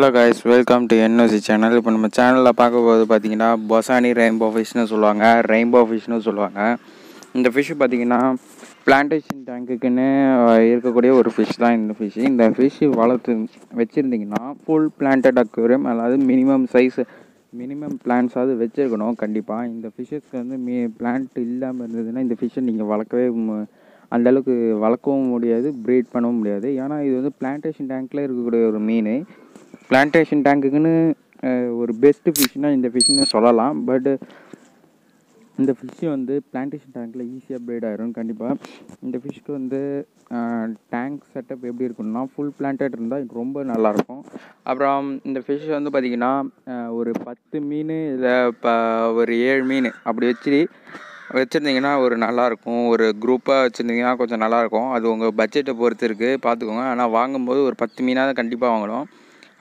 Hello guys welcome to NOC channel இப்போ நம்ம சேனலில் பார்க்க போது பார்த்தீங்கன்னா பொசானி ரெயின்போ ஃபிஷ்னு சொல்லுவாங்க. ரெயின்போ ஃபிஷ்னு சொல்லுவாங்க. இந்த ஃபிஷ்ஷு பார்த்தீங்கன்னா பிளான்டேஷன் டேங்குக்குன்னு இருக்கக்கூடிய ஒரு ஃபிஷ் தான் இந்த ஃபிஷ் இந்த ஃபிஷ் வளர்த்து வச்சுருந்தீங்கன்னா ஃபுல் பிளான்டட் அக்யூரியம் அதாவது மினிமம் சைஸ் மினிமம் பிளான்ஸாவது வச்சுருக்கணும். கண்டிப்பாக இந்த ஃபிஷ்ஷஸ்க்கு வந்து மீ பிளான்ட் இல்லாமல் இருந்ததுன்னா இந்த ஃபிஷ்ஷை நீங்கள் வளர்க்கவே மு- வளர்க்கவும் முடியாது ப்ரீட் பண்ணவும் முடியாது. ஏன்னா இது வந்து பிளான்டேஷன் டேங்க்கில் இருக்கக்கூடிய ஒரு மீன். பிளான்டேஷன் டேங்குக்குன்னு ஒரு பெஸ்ட்டு ஃபிஷ்னால் இந்த ஃபிஷ்னு சொல்லலாம். பட் இந்த ஃபிஷ்ஷு வந்து பிளான்டேஷன் டேங்க்கில் ஈஸியாக ப்ரீட் ஆயிரும் கண்டிப்பாக இந்த ஃபிஷ்க்கு வந்து டேங்க் செட்டப் எப்படி இருக்குன்னா ஃபுல் பிளான்டட் இருந்தால் ரொம்ப நல்லாயிருக்கும். அப்புறம் இந்த ஃபிஷ் வந்து பார்த்திங்கன்னா ஒரு பத்து மீன் இல்லை இப்போ ஒரு ஏழு மீன் அப்படி வச்சு வச்சுருந்தீங்கன்னா ஒரு நல்லாயிருக்கும். ஒரு குரூப்பாக வச்சுருந்தீங்கன்னா கொஞ்சம் நல்லாயிருக்கும். அது உங்கள் பட்ஜெட்டை பொறுத்து இருக்குது பார்த்துக்கோங்க ஆனால் வாங்கும்போது ஒரு பத்து மீனாக தான் கண்டிப்பாக வாங்கணும்.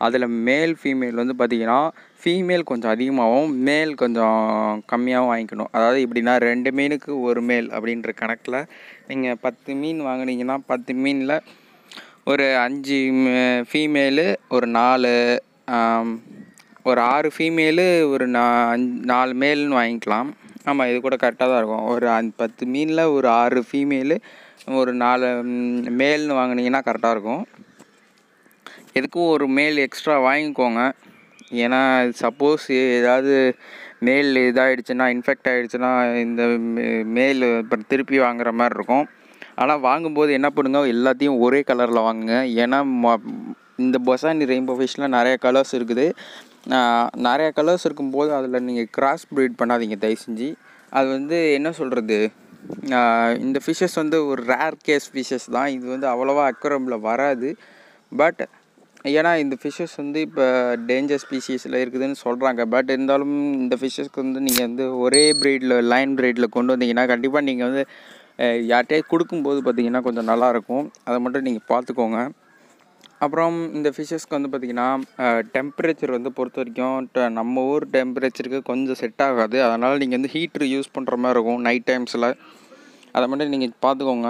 அதில் மேல் ஃபீமேல் வந்து பார்த்திங்கன்னா ஃபீமேல் கொஞ்சம் அதிகமாகவும் மேல் கொஞ்சம் கம்மியாகவும் வாங்கிக்கணும். அதாவது இப்படின்னா ரெண்டு மீனுக்கு ஒரு மேல் அப்படின்ற கணக்கில் நீங்கள் பத்து மீன் வாங்குனீங்கன்னா பத்து மீனில் ஒரு அஞ்சு ஃபீமேலு ஒரு நாலு ஒரு ஆறு ஃபீமேலு ஒரு நா நாலு மேல்னு வாங்கிக்கலாம். ஆமாம் இது கூட கரெக்டாக தான் இருக்கும். ஒரு அஞ்சு பத்து மீனில் ஒரு ஆறு ஃபீமேலு ஒரு நாலு மேல்னு வாங்கினீங்கன்னா கரெக்டாக இருக்கும். எதுக்கும் ஒரு மேல் எக்ஸ்ட்ரா வாங்கிக்கோங்க. ஏன்னா சப்போஸ் ஏதாவது மேல் இதாகிடுச்சுன்னா இன்ஃபெக்ட் ஆகிடுச்சுன்னா இந்த மே- மேல் இப்போ திருப்பி வாங்குற மாதிரி இருக்கும். ஆனால் வாங்கும்போது என்ன பண்ணுங்க? எல்லாத்தையும் ஒரே கலரில் வாங்குங்க. ஏன்னா இந்த பொசானி ரெயின்போ ஃபிஷ்லாம் நிறைய கலர்ஸ் இருக்குது. நிறையா கலர்ஸ் இருக்கும்போது அதில் நீங்கள் கிராஸ் ப்ரீட் பண்ணாதீங்க தயவு செஞ்சு அது வந்து என்ன சொல்கிறது இந்த ஃபிஷ்ஷஸ் வந்து ஒரு ரேர் கேஸ் ஃபிஷ்ஷஸ் தான். இது வந்து அவ்வளோவா அக்வரமில் வராது. பட் ஏன்னா இந்த ஃபிஷ்ஷஸ் வந்து இப்போ டேஞ்சர் ஸ்பீஷீஸில் இருக்குதுன்னு சொல்கிறாங்க பட் இருந்தாலும் இந்த ஃபிஷ்ஷஸ்க்கு வந்து நீங்கள் வந்து ஒரே ப்ரீடில் லைன் ப்ரீடில் கொண்டு வந்தீங்கன்னா கண்டிப்பாக நீங்கள் வந்து யார்கிட்டயே கொடுக்கும்போது பார்த்தீங்கன்னா கொஞ்சம் நல்லாயிருக்கும் அதை மட்டும் நீங்கள் பார்த்துக்கோங்க. அப்புறம் இந்த ஃபிஷ்ஷஸ்க்கு வந்து பார்த்திங்கன்னா டெம்பரேச்சர் வந்து பொறுத்த வரைக்கும் ட- நம்ம ஊர் டெம்பரேச்சருக்கு கொஞ்சம் செட் ஆகாது. அதனால் நீங்கள் வந்து ஹீட்ரு யூஸ் பண்ணுற மாதிரி இருக்கும் நைட் டைம்ஸில் அதை மட்டும் நீங்கள் பார்த்துக்கோங்க.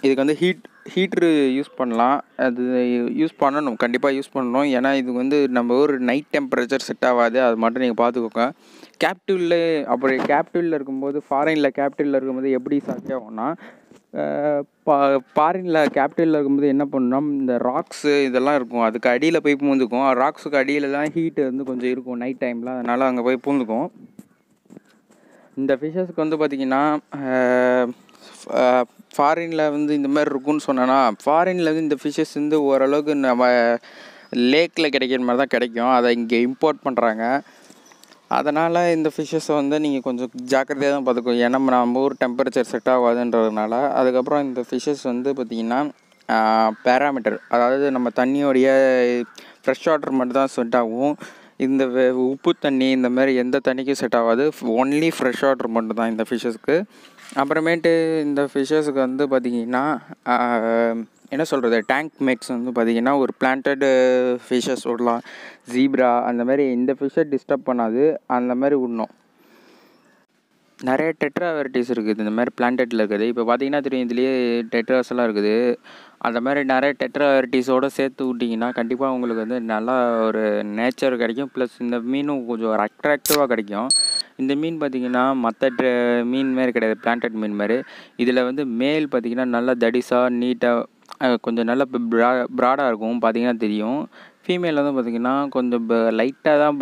இதுக்கு வந்து ஹீட் ஹீட்ரு யூஸ் பண்ணலாம். அது யூஸ் பண்ணணும். கண்டிப்பாக யூஸ் பண்ணணும். ஏன்னா இது வந்து நம்ம ஒரு நைட் டெம்பரேச்சர் செட் ஆகாது. அது மட்டும் நீங்கள் பார்த்துக்கோங்க கேப்டிவில் அப்படி கேப்டிவில் இருக்கும்போது ஃபாரினில் கேப்டிவில் இருக்கும்போது எப்படி சாத்தியம் ஆகும்னா ஃபாரினில் கேபிட்டலில் இருக்கும்போது என்ன பண்ணோம் இந்த ராக்ஸு இதெல்லாம் இருக்கும். அதுக்கு அடியில் போய் பூந்துக்கும். ராக்ஸுக்கு அடியிலலாம் ஹீட்டு வந்து கொஞ்சம் இருக்கும் நைட் டைமில் அதனால் அங்கே போய் பூந்துக்கும். இந்த ஃபிஷ்ஷஸ்க்கு வந்து பார்த்திங்கன்னா ஃபாரினில் வந்து இந்த மாதிரி இருக்கும்னு சொன்னேன்னா ஃபாரினில் வந்து இந்த ஃபிஷ்ஷஸ் வந்து ஓரளவுக்கு நம்ம லேக்கில் கிடைக்கிற மாதிரி தான் கிடைக்கும். அதை இங்கே இம்போர்ட் பண்ணுறாங்க அதனால் இந்த ஃபிஷ்ஷஸை வந்து நீங்கள் கொஞ்சம் ஜாக்கிரதையாக தான் பார்த்துக்கோ ஏன்னா நம்ம ஊர் டெம்பரேச்சர் செட் ஆகாதுன்றதுனால அதுக்கப்புறம் இந்த ஃபிஷ்ஷஸ் வந்து பார்த்திங்கன்னா பேராமீட்டர் அதாவது நம்ம தண்ணியோடைய ஃப்ரெஷ் வாட்டர் மட்டும் தான் செட் ஆகும். இந்த உப்பு தண்ணி இந்த மாதிரி எந்த தண்ணிக்கும் செட் ஆகாது. ஒன்லி ஃப்ரெஷ் வாட்டர் மட்டும் தான் இந்த ஃபிஷ்ஷஸ்க்கு அப்புறமேட்டு இந்த ஃபிஷ்ஷஸ்க்கு வந்து பார்த்திங்கன்னா என்ன சொல்கிறது டேங்க் மேக்ஸ் வந்து பார்த்திங்கன்னா ஒரு பிளான்டடு ஃபிஷ்ஷஸ் விடலாம். ஜீப்ரா அந்த மாதிரி இந்த ஃபிஷ்ஷை டிஸ்டர்ப் பண்ணாது. அந்த மாதிரி விடணும். நிறைய டெட்ரா வெரைட்டிஸ் இருக்குது. இந்த மாதிரி பிளான்டெட்டில் இருக்குது. இப்போ பார்த்தீங்கன்னா தெரியும் இதுலேயே டெட்ராஸ் எல்லாம் இருக்குது. அந்த மாதிரி நிறைய டெட்ரா வெரைட்டிஸோடு சேர்த்து விட்டிங்கன்னா கண்டிப்பாக உங்களுக்கு வந்து நல்லா ஒரு நேச்சர் கிடைக்கும். ப்ளஸ் இந்த மீனும் கொஞ்சம் ஒரு அட்ராக்டிவாக கிடைக்கும். இந்த மீன் பார்த்திங்கன்னா மற்ற மீன் மாதிரி கிடையாது. பிளான்டட் மீன் மாதிரி. இதில் வந்து மேல் பார்த்திங்கன்னா நல்லா தடிசாக நீட்டாக கொஞ்சம் நல்லா ப்ரா ப்ராடாக இருக்கும். பார்த்தீங்கன்னா தெரியும். ஃபீமேல் வந்து பார்த்திங்கன்னா கொஞ்சம் லைட்டாக தான்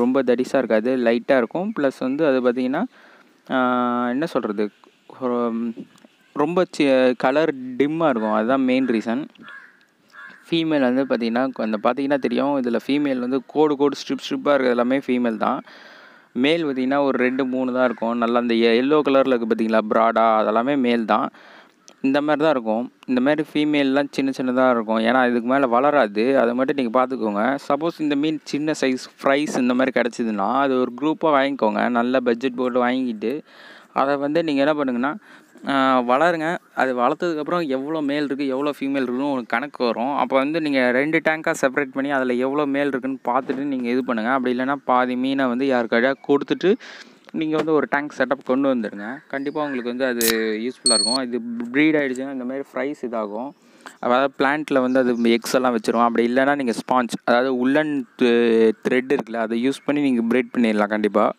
ரொம்ப தடிசாக இருக்காது. லைட்டாக இருக்கும். ப்ளஸ் வந்து அது பார்த்திங்கன்னா என்ன சொல்கிறது ரொம்ப சி கலர் டிம்மாக இருக்கும். அதுதான் மெயின் ரீசன் ஃபீமேல் வந்து பார்த்திங்கன்னா அந்த பார்த்தீங்கன்னா தெரியும். இதில் ஃபீமேல் வந்து கோடு கோடு ஸ்ட்ரிப் ஸ்ட்ரிப்பாக இருக்கிறது எல்லாமே ஃபீமேல் தான். மேல் பார்த்திங்கன்னா ஒரு ரெண்டு மூணு தான் இருக்கும். நல்லா அந்த எல்லோ கலரில் இருக்குது பார்த்தீங்களா ப்ராடா அதெல்லாமே மேல் தான். இந்த மாதிரி தான் இருக்கும். இந்த மாதிரி ஃபீமேல்லாம் சின்ன சின்னதாக இருக்கும். ஏன்னா இதுக்கு மேலே வளராது. அதை மட்டும் நீங்கள் பார்த்துக்கோங்க சப்போஸ் இந்த மீன் சின்ன சைஸ் ஃப்ரைஸ் இந்த மாதிரி கிடச்சிதுன்னா அது ஒரு குரூப்பாக வாங்கிக்கோங்க. நல்ல பட்ஜெட் போட்டு வாங்கிட்டு அதை வந்து நீங்கள் என்ன பண்ணுங்கன்னா வளருங்க. அது வளர்த்ததுக்கப்புறம் எவ்வளோ மேல் இருக்குது எவ்வளோ ஃபீமேல் இருக்குன்னு உங்களுக்கு கணக்கு வரும். அப்போ வந்து நீங்கள் ரெண்டு டேங்காக செப்பரேட் பண்ணி அதில் எவ்வளோ மேல் இருக்குதுன்னு பார்த்துட்டு நீங்கள் இது பண்ணுங்கள் அப்படி இல்லைன்னா பாதி மீனை வந்து யாருக்காக கொடுத்துட்டு நீங்கள் வந்து ஒரு டேங்க் செட்டப் கொண்டு வந்துடுங்க கண்டிப்பாக உங்களுக்கு வந்து அது யூஸ்ஃபுல்லாக இருக்கும். இது ப்ரீட் ஆகிடுச்சுன்னா இந்த மாதிரி ஃப்ரைஸ் இதாகும். அதாவது பிளான்ட்டில் வந்து அது எக்ஸ் எல்லாம் வச்சிரும் அப்படி இல்லைன்னா நீங்கள் ஸ்பாஞ்ச் அதாவது உள்ளன் த்ரெட் இருக்குல்ல அதை யூஸ் பண்ணி நீங்கள் பிரேட் பண்ணிடலாம் கண்டிப்பாக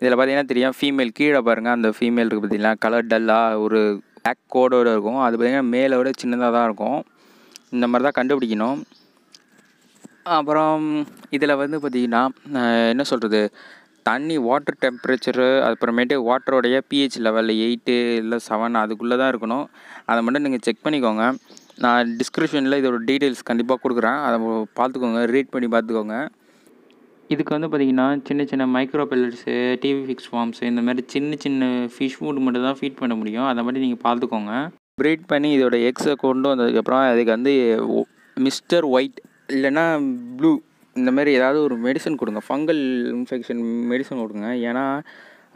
இதில் பார்த்தீங்கன்னா தெரியும். ஃபீமேல் கீழே பாருங்கள் அந்த ஃபீமேல் இருக்குது பார்த்தீங்கன்னா கலர் டல்லாக ஒரு பிளாக் கோடோடு இருக்கும். அது பார்த்தீங்கன்னா மேலே விட சின்னதாக தான் இருக்கும். இந்த மாதிரி தான் கண்டுபிடிக்கணும். அப்புறம் இதில் வந்து பார்த்திங்கன்னா என்ன சொல்கிறது தண்ணி வாட்டர் டெம்பரேச்சரு அப்புறமேட்டு வாட்டரோடைய பிஹெச் லெவல் எயிட்டு இல்லை செவன் அதுக்குள்ளே தான் இருக்கணும். அதை மட்டும் நீங்கள் செக் பண்ணிக்கோங்க. நான் டிஸ்கிரிப்ஷனில் இதோட டீட்டெயில்ஸ் கண்டிப்பாக கொடுக்குறேன். அதை பார்த்துக்கோங்க ரீட் பண்ணி பார்த்துக்கோங்க. இதுக்கு வந்து பார்த்திங்கன்னா சின்ன சின்ன micro pellets TV fix forms இந்த மாதிரி சின்ன சின்ன ஃபிஷ் ஃபுட் மட்டும் தான் ஃபீட் பண்ண முடியும். அதை மட்டும் நீங்கள் பார்த்துக்கோங்க. ப்ரீட் பண்ணி இதோட எக்ஸை கொண்டு வந்ததுக்கப்புறம் அதுக்கு வந்து மிஸ்டர் ஒயிட் இல்லைன்னா ப்ளூ இந்த மாதிரி ஏதாவது ஒரு மெடிசன் கொடுங்க. ஃபங்கல் இன்ஃபெக்ஷன் மெடிசன் கொடுங்க. ஏன்னா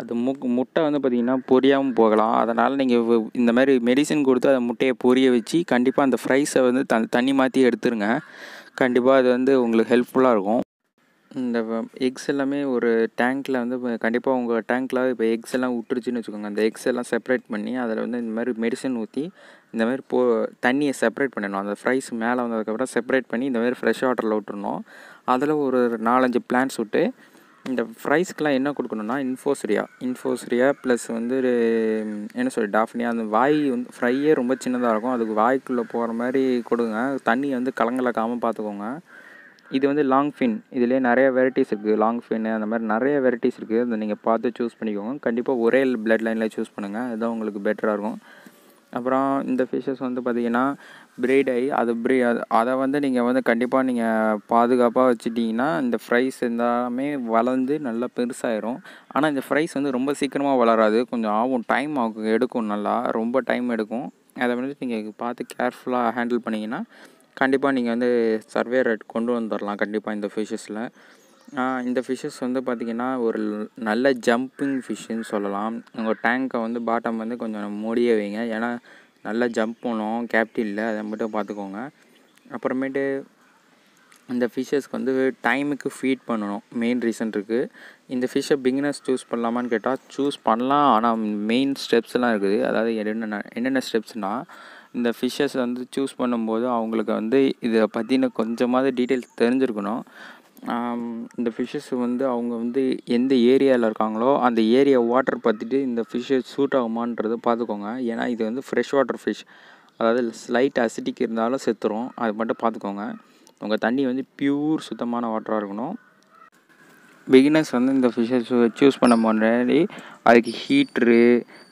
அது முக் முட்டை வந்து பார்த்திங்கன்னா பொரியாமல் போகலாம். அதனால் நீங்கள் இந்த மாதிரி மெடிசன் கொடுத்து அந்த முட்டையை பொரிய வச்சு கண்டிப்பாக அந்த ஃப்ரைஸை வந்து த தண்ணி மாற்றி எடுத்துருங்க. கண்டிப்பாக அது வந்து உங்களுக்கு ஹெல்ப்ஃபுல்லாக இருக்கும். இந்த எக்ஸ் எல்லாமே ஒரு டேங்க்கில் வந்து இப்போ கண்டிப்பாக உங்கள் டேங்க்கில் இப்போ எக்ஸ் எல்லாம் விட்டுருச்சுன்னு வச்சுக்கோங்க. அந்த எக்ஸ் எல்லாம் செப்பரேட் பண்ணி அதில் வந்து இந்த மாதிரி மெடிசன் ஊற்றி இந்த மாதிரி போ தண்ணியை செப்பரேட் பண்ணணும். அந்த ஃப்ரைஸ் மேலே வந்ததுக்கப்புறம் செப்பரேட் பண்ணி இந்த மாதிரி ஃப்ரெஷ் வாட்டரில் விட்டுருணும் அதில் ஒரு நாலஞ்சு பிளான்ஸ் விட்டு இந்த ஃப்ரைஸ்க்கெலாம் என்ன கொடுக்கணுன்னா இன்ஃபோஸ்ரியா இன்ஃபோஸ்ரியா ப்ளஸ் வந்து என்ன சொல்லி டாஃப்னியா அந்த வாய் வந்து ஃப்ரையே ரொம்ப சின்னதாக இருக்கும். அதுக்கு வாய்க்குள்ளே போகிற மாதிரி கொடுங்க. தண்ணி வந்து கலங்கலக்காமல் பார்த்துக்கோங்க இது வந்து லாங் ஃபின் இதிலே நிறைய வெரைட்டிஸ் இருக்குது லாங் ஃபின்னு அந்த மாதிரி நிறைய வெரைட்டிஸ் இருக்குது அதை நீங்கள் பார்த்து சூஸ் பண்ணிக்கோங்க. கண்டிப்பாக ஒரே பிளட் லைனில் சூஸ் பண்ணுங்கள் அதுதான் உங்களுக்கு பெட்டராக இருக்கும். அப்புறம் இந்த ஃபிஷ்ஷஸ் வந்து பார்த்திங்கன்னா பிரீட் ஆகி அது ப்ரீ அதை வந்து நீங்கள் வந்து கண்டிப்பாக நீங்கள் பாதுகாப்பாக வச்சுட்டிங்கன்னா இந்த ஃப்ரைஸ் எல்லாமே வளர்ந்து நல்லா பெருசாயிரும். ஆனால் இந்த ஃப்ரைஸ் வந்து ரொம்ப சீக்கிரமாக வளராது. கொஞ்சம் ஆகும். டைம் ஆகும். எடுக்கும் நல்லா. ரொம்ப டைம் எடுக்கும். அதை வந்து நீங்கள் பார்த்து கேர்ஃபுல்லாக ஹேண்டில் பண்ணிங்கன்னா கண்டிப்பாக நீங்கள் வந்து சர்வே ரேட் கொண்டு வந்துடலாம் கண்டிப்பாக இந்த ஃபிஷ்ஷஸில் இந்த ஃபிஷ்ஷஸ் வந்து பார்த்திங்கன்னா ஒரு நல்ல ஜம்பிங் ஃபிஷ்ஷுன்னு சொல்லலாம். உங்கள் டேங்க்கை வந்து பாட்டம் வந்து கொஞ்சம் மூடியே வைங்க. ஏன்னா நல்லா ஜம்ப் பண்ணும் கேப்டினில் அதை மட்டும் பார்த்துக்கோங்க அப்புறமேட்டு இந்த ஃபிஷ்ஷஸ்க்கு வந்து டைமுக்கு ஃபீட் பண்ணணும். மெயின் ரீசன் இருக்குது இந்த ஃபிஷ்ஷை பிகினர்ஸ் சூஸ் பண்ணலாமான்னு கேட்டால் சூஸ் பண்ணலாம். ஆனால் மெயின் ஸ்டெப்ஸ்லாம் இருக்குது. அதாவது என்னென்ன என்னென்ன ஸ்டெப்ஸ்னால் இந்த ஃபிஷ்ஷஸ் வந்து சூஸ் பண்ணும்போது அவங்களுக்கு வந்து இதை பற்றின கொஞ்சமாவது டீட்டெயில்ஸ் தெரிஞ்சிருக்கணும். இந்த ஃபிஷ்ஷஸ் வந்து அவங்க வந்து எந்த ஏரியாவில் இருக்காங்களோ அந்த ஏரியா வாட்டர் பார்த்துட்டு இந்த ஃபிஷ்ஷு சூட் ஆகுமான்றதை பார்த்துக்கோங்க. ஏன்னா இது வந்து ஃப்ரெஷ் வாட்டர் ஃபிஷ் அதாவது ஸ்லைட் அசிட்டிக் இருந்தாலும் செத்துரும். அது மட்டும் பார்த்துக்கோங்க. உங்கள் தண்ணி வந்து பியூர் சுத்தமான வாட்டராக இருக்கணும். பிகினர்ஸ் வந்து இந்த ஃபிஷ்ஷை சூஸ் பண்ண முன்னாடி அதுக்கு ஹீட்ரு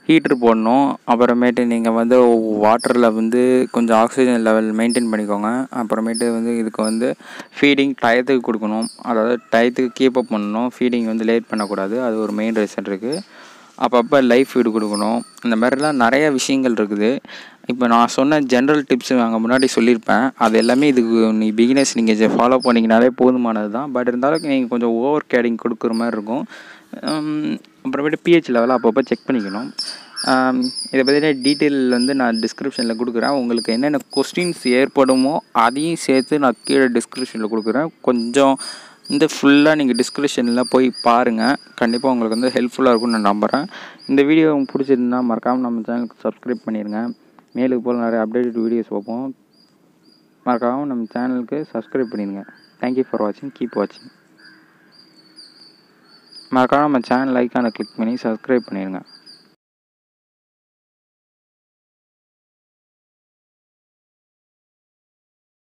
ஹீட்ரு போடணும். அப்புறமேட்டு நீங்கள் வந்து வாட்டரில் வந்து கொஞ்சம் ஆக்சிஜன் லெவல் மெயின்டைன் பண்ணிக்கோங்க. அப்புறமேட்டு வந்து இதுக்கு வந்து ஃபீடிங் டயத்துக்கு கொடுக்கணும். அதாவது டயத்துக்கு கீப் அப் பண்ணணும். ஃபீடிங் வந்து லேட் பண்ணக்கூடாது. அது ஒரு மெயின் ரீசன் இருக்குது அப்பப்போ லைஃப் ஃபீடு கொடுக்கணும். இந்த மாதிரிலாம் நிறைய விஷயங்கள் இருக்குது. இப்போ நான் சொன்ன ஜென்ரல் டிப்ஸ் அங்கே முன்னாடி சொல்லியிருப்பேன். அது எல்லாமே இதுக்கு நீ பிகினர்ஸ் நீங்கள் ஃபாலோ பண்ணிங்கனாலே போதுமானது தான் பட் இருந்தாலும் நீங்கள் கொஞ்சம் ஓவர் கேரிங் கொடுக்குற மாதிரி இருக்கும். அப்புறமேட்டு பிஹெச் லெவலில் அப்பப்போ செக் பண்ணிக்கணும். இதை பற்றின டீட்டெயில் வந்து நான் டிஸ்கிரிப்ஷனில் கொடுக்குறேன். உங்களுக்கு என்னென்ன கொஸ்டின்ஸ் ஏற்படுமோ அதையும் சேர்த்து நான் கீழே டிஸ்கிரிப்ஷனில் கொடுக்குறேன். கொஞ்சம் இந்த ஃபுல்லாக நீங்கள் டிஸ்கிரிப்ஷனில் போய் பாருங்கள் கண்டிப்பாக உங்களுக்கு வந்து ஹெல்ப்ஃபுல்லாக இருக்கும்னு நான் நம்புகிறேன் இந்த வீடியோ உங்களுக்கு பிடிச்சிருந்தா மறக்காமல் நம்ம சேனலுக்கு சப்ஸ்கிரைப் பண்ணிடுங்க மேலுக்கு போல் நிறைய அப்டேட்டட் வீடியோஸ் பார்ப்போம். மறக்காமல் நம்ம சேனலுக்கு சப்ஸ்கிரைப் பண்ணிடுங்க தேங்க்யூ ஃபார் வாட்சிங் கீப் வாட்சிங் மறக்காமல் நம்ம சேனல் ஐக்கானை கிளிக் பண்ணி சப்ஸ்கிரைப் பண்ணிடுங்க